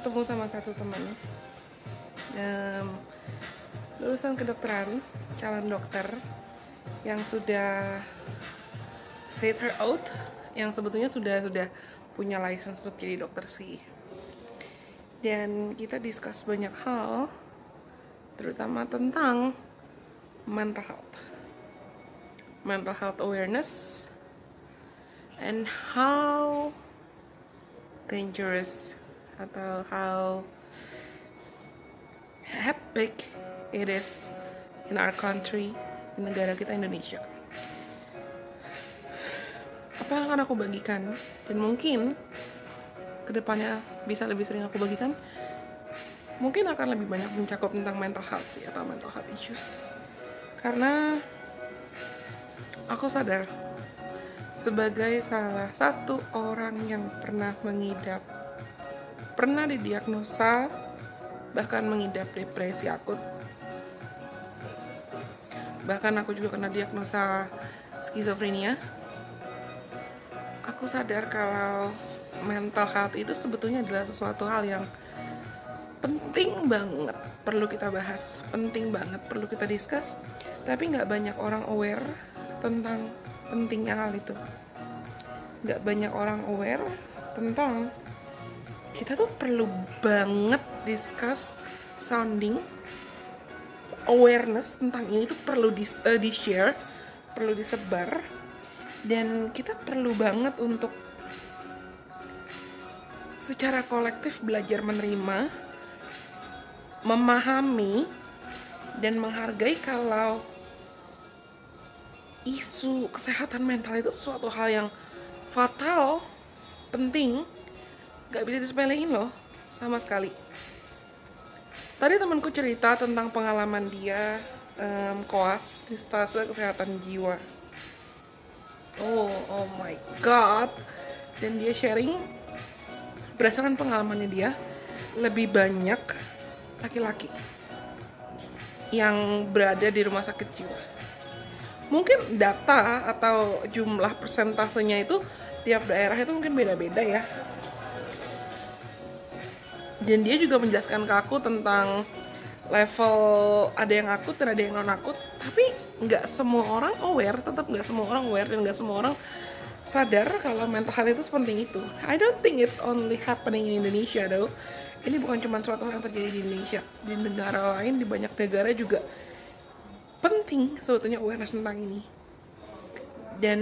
ketemu sama satu teman um, lulusan kedokteran, calon dokter yang sudah said her out, yang sebetulnya sudah sudah punya license untuk jadi dokter sih. Dan kita discuss banyak hal, terutama tentang mental health, mental health awareness, and how dangerous atau how epic it is in our country di negara kita Indonesia. Apa yang akan aku bagikan? Dan mungkin ke depannya bisa lebih sering aku bagikan mungkin akan lebih banyak mencakup tentang mental health sih atau mental health issues. Karena aku sadar sebagai salah satu orang yang pernah mengidap pernah didiagnosa bahkan mengidap depresi akut. Bahkan aku juga kena diagnosa skizofrenia. Aku sadar kalau mental health itu sebetulnya adalah sesuatu hal yang penting banget perlu kita bahas penting banget perlu kita discuss. Tapi nggak banyak orang aware tentang pentingnya hal itu. Nggak banyak orang aware tentang kita tuh perlu banget discuss sounding awareness tentang ini tuh perlu di, uh, di share perlu disebar dan kita perlu banget untuk secara kolektif belajar menerima memahami dan menghargai kalau isu kesehatan mental itu suatu hal yang fatal penting gak bisa disepelein loh sama sekali. Tadi temanku cerita tentang pengalaman dia um, koas di stase kesehatan jiwa. Oh oh my god. Dan dia sharing berdasarkan pengalamannya dia lebih banyak laki-laki yang berada di rumah sakit jiwa. Mungkin data atau jumlah persentasenya itu tiap daerah itu mungkin beda-beda ya dan dia juga menjelaskan ke aku tentang level ada yang akut dan ada yang non akut tapi nggak semua orang aware tetap nggak semua orang aware dan nggak semua orang sadar kalau mental health itu sepenting itu. I don't think it's only happening in Indonesia though. Ini bukan cuma suatu hal yang terjadi di Indonesia. Di negara lain di banyak negara juga penting sebetulnya awareness tentang ini. Dan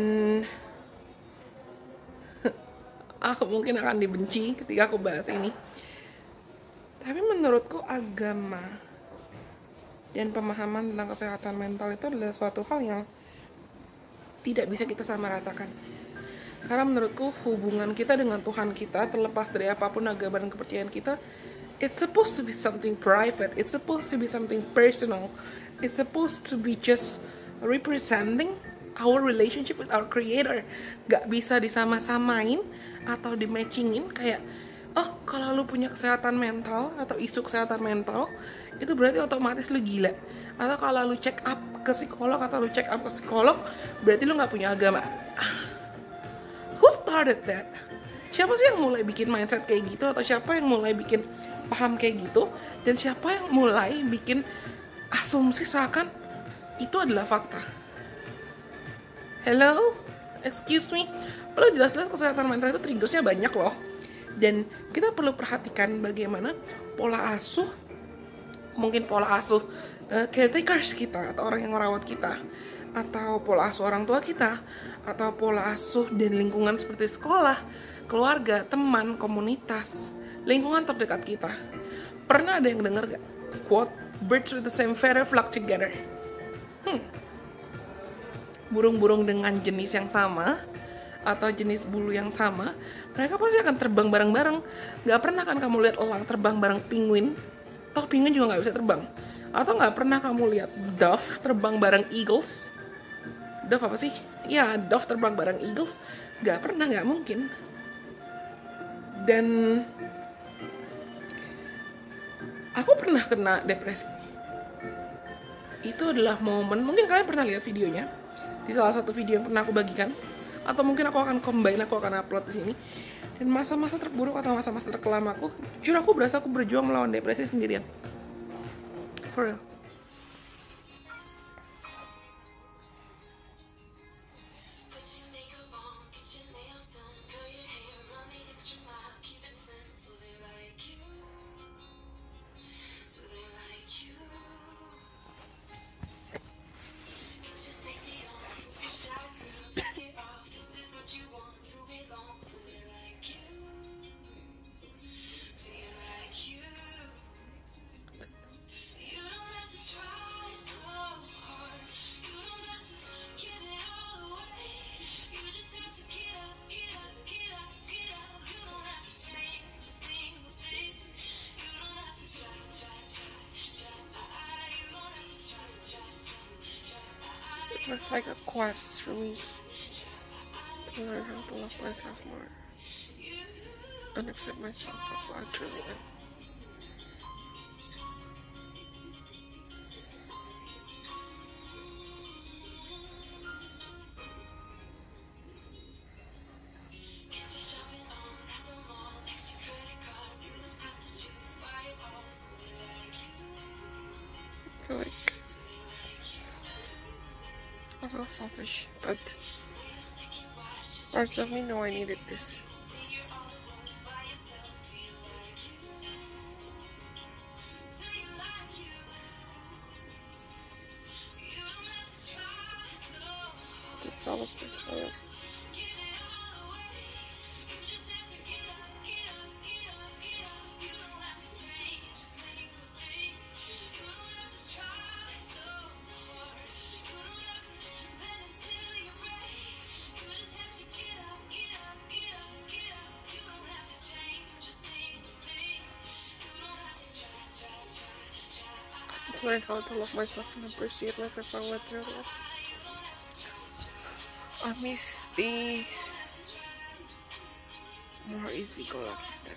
aku mungkin akan dibenci ketika aku bahas ini tapi menurutku agama dan pemahaman tentang kesehatan mental itu adalah suatu hal yang tidak bisa kita samaratakan. Karena menurutku hubungan kita dengan Tuhan kita terlepas dari apa pun agama dan kepercayaan kita it's supposed to be something private it's supposed to be something personal it's supposed to be just representing our relationship with our creator. Gak bisa disama-samain atau di matchingin kayak oh kalau lu punya kesehatan mental atau isu kesehatan mental itu berarti otomatis lu gila. Atau kalau lu check up ke psikolog atau lu check up ke psikolog berarti lu nggak punya agama. Who started that? Siapa sih yang mulai bikin mindset kayak gitu? Atau siapa yang mulai bikin paham kayak gitu? Dan siapa yang mulai bikin asumsi seakan itu adalah fakta? Hello? Excuse me? Perlu jelas-jelas kesehatan mental itu triggersnya banyak loh dan kita perlu perhatikan bagaimana pola asuh mungkin pola asuh uh, caretakers kita atau orang yang merawat kita atau pola asuh orang tua kita atau pola asuh dan lingkungan seperti sekolah, keluarga, teman, komunitas, lingkungan terdekat kita. Pernah ada yang dengar gak? Quote, birds with the same feather flock together. Hmm. Burung-burung dengan jenis yang sama atau jenis bulu yang sama, mereka pasti akan terbang bareng-bareng. Gak pernah kan kamu lihat elang terbang bareng penguin? Toh penguin juga gak bisa terbang. Atau gak pernah kamu lihat dove terbang bareng eagles? Dove apa sih? Ya, dove terbang bareng eagles. Gak pernah, gak mungkin. Dan aku pernah kena depresi. Itu adalah momen, mungkin kalian pernah lihat videonya di salah satu video yang pernah aku bagikan atau mungkin aku akan combine aku akan upload di sini. Dan masa-masa terburuk atau masa-masa terkelam aku jujur aku berasa aku berjuang melawan depresi sendirian. For real was like a quest for me to learn how to love myself more. And accept myself for who I truly. Am Get I feel selfish, but parts of me know I needed this. All of the try. To learn how to love myself and appreciate myself for what through am. I miss the more easy go step.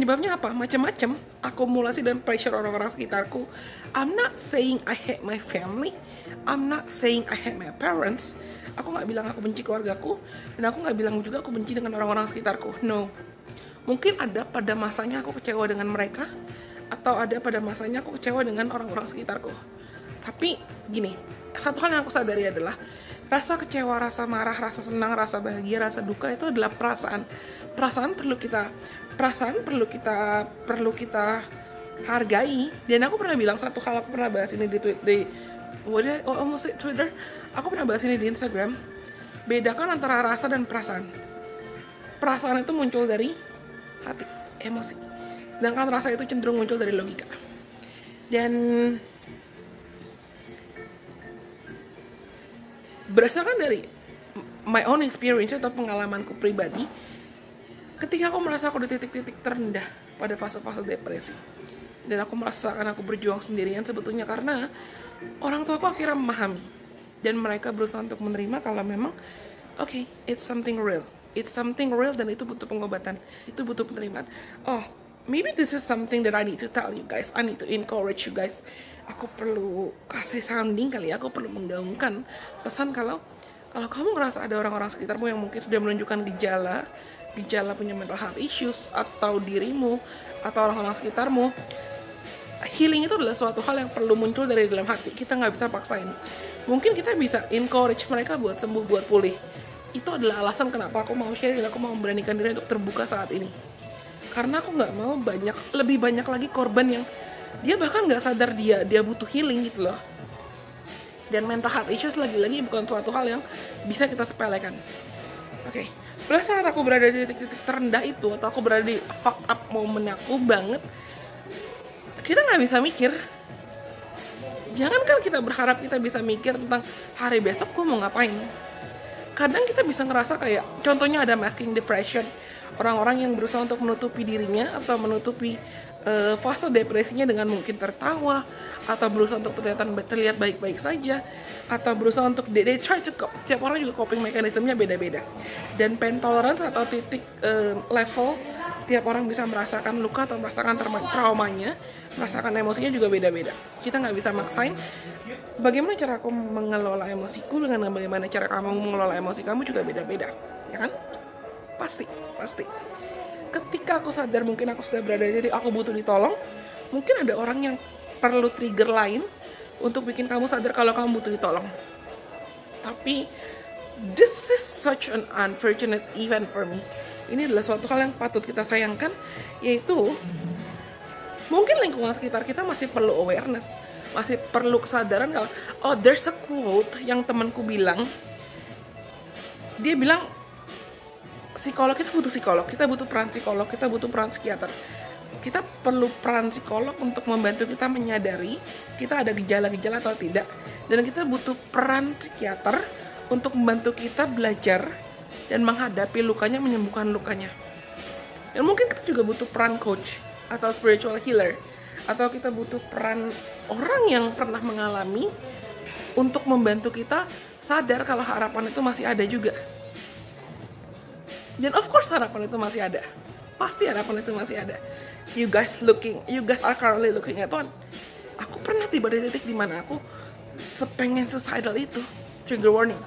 Penyebabnya apa? Macam-macam. Akumulasi dan pressure orang-orang sekitarku. I'm not saying I hate my family. I'm not saying I hate my parents. Aku nggak bilang aku benci keluargaku. Dan aku nggak bilang juga aku benci dengan orang-orang sekitarku. No. Mungkin ada pada masanya aku kecewa dengan mereka. Atau ada pada masanya aku kecewa dengan orang-orang sekitarku. Tapi gini, satu hal yang aku sadari adalah rasa kecewa, rasa marah, rasa senang, rasa bahagia, rasa duka itu adalah perasaan. Perasaan perlu kita perasaan perlu kita perlu kita hargai. Dan aku pernah bilang satu hal aku pernah bahas ini di Twitter di what oh, almost Twitter. Aku pernah bahas ini di Instagram. Bedakan antara rasa dan perasaan. Perasaan itu muncul dari hati, emosi. Sedangkan rasa itu cenderung muncul dari logika. Dan berdasarkan dari my own experience atau pengalamanku pribadi ketika aku merasa aku di titik-titik terendah pada fase-fase depresi dan aku merasakan aku berjuang sendirian sebetulnya karena orang tua aku akhirnya memahami dan mereka berusaha untuk menerima kalau memang oke okay, it's something real. It's something real dan itu butuh pengobatan. Itu butuh penerimaan. Oh maybe this is something that I need to tell you guys. I need to encourage you guys. Aku perlu kasih sounding kali ya. Aku perlu menggaungkan pesan kalau kalau kamu ngerasa ada orang-orang sekitarmu yang mungkin sudah menunjukkan gejala gejala punya mental health issues atau dirimu atau orang-orang sekitarmu healing itu adalah suatu hal yang perlu muncul dari dalam hati. Kita nggak bisa paksain. Mungkin kita bisa encourage mereka buat sembuh buat pulih. Itu adalah alasan kenapa aku mau share dan aku mau memberanikan diri untuk terbuka saat ini. Karena aku nggak mau banyak lebih banyak lagi korban yang dia bahkan nggak sadar dia dia butuh healing gitu loh. Dan mental health issues lagi-lagi bukan suatu hal yang bisa kita sepelekan. Oke pada saat aku berada di titik-titik terendah itu atau aku berada di fuck up momen aku banget kita nggak bisa mikir. Jangan kan kita berharap kita bisa mikir tentang hari besok gue mau ngapain. Kadang kita bisa ngerasa kayak contohnya ada masking depression. Orang-orang yang berusaha untuk menutupi dirinya atau menutupi eh, fase depresinya dengan mungkin tertawa atau berusaha untuk terlihat terlihat baik-baik saja atau berusaha untuk they, they try to cope. Tiap orang juga coping mekanismenya beda-beda. Dan pain tolerance atau titik eh, level tiap orang bisa merasakan luka atau merasakan trauma- traumanya merasakan emosinya juga beda-beda. Kita nggak bisa maksain bagaimana cara aku mengelola emosiku dengan bagaimana cara kamu mengelola emosi kamu juga beda-beda ya kan? Pasti pasti ketika aku sadar mungkin aku sudah berada di titik aku butuh ditolong mungkin ada orang yang perlu trigger lain untuk bikin kamu sadar kalau kamu butuh ditolong. Tapi this is such an unfortunate event for me. Ini adalah suatu hal yang patut kita sayangkan yaitu mungkin lingkungan sekitar kita masih perlu awareness masih perlu kesadaran kalau oh there's a quote yang temanku bilang. Dia bilang psikolog kita butuh psikolog kita butuh peran psikolog kita butuh peran psikiater. Kita perlu peran psikolog untuk membantu kita menyadari kita ada gejala-gejala atau tidak. Dan kita butuh peran psikiater untuk membantu kita belajar dan menghadapi lukanya menyembuhkan lukanya. Dan mungkin kita juga butuh peran coach atau spiritual healer. Atau kita butuh peran orang yang pernah mengalami untuk membantu kita sadar kalau harapan itu masih ada juga dan of course harapan itu masih ada. Pasti harapan itu masih ada. You guys looking you guys are currently looking at one aku pernah tiba di titik di mana aku sepengen suicidal itu. Trigger warning.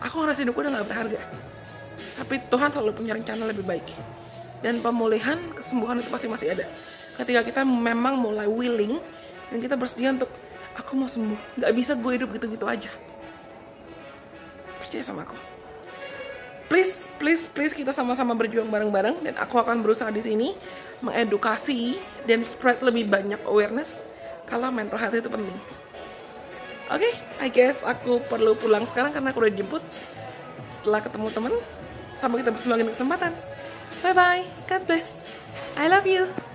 Aku ngerasa hidupku udah gak berharga. Tapi Tuhan selalu punya rencana lebih baik. Dan pemulihan kesembuhan itu pasti masih ada. Ketika kita memang mulai willing dan kita bersedia untuk aku mau sembuh. Nggak bisa gue hidup gitu-gitu aja. Percaya sama aku please please please kita sama-sama berjuang bareng-bareng dan aku akan berusaha di sini mengedukasi dan spread lebih banyak awareness kalau mental health itu penting Oke, I guess aku perlu pulang sekarang karena aku udah dijemput. Setelah ketemu temen, sampai kita bertemu lagi kesempatan. Bye bye, God bless. I love you.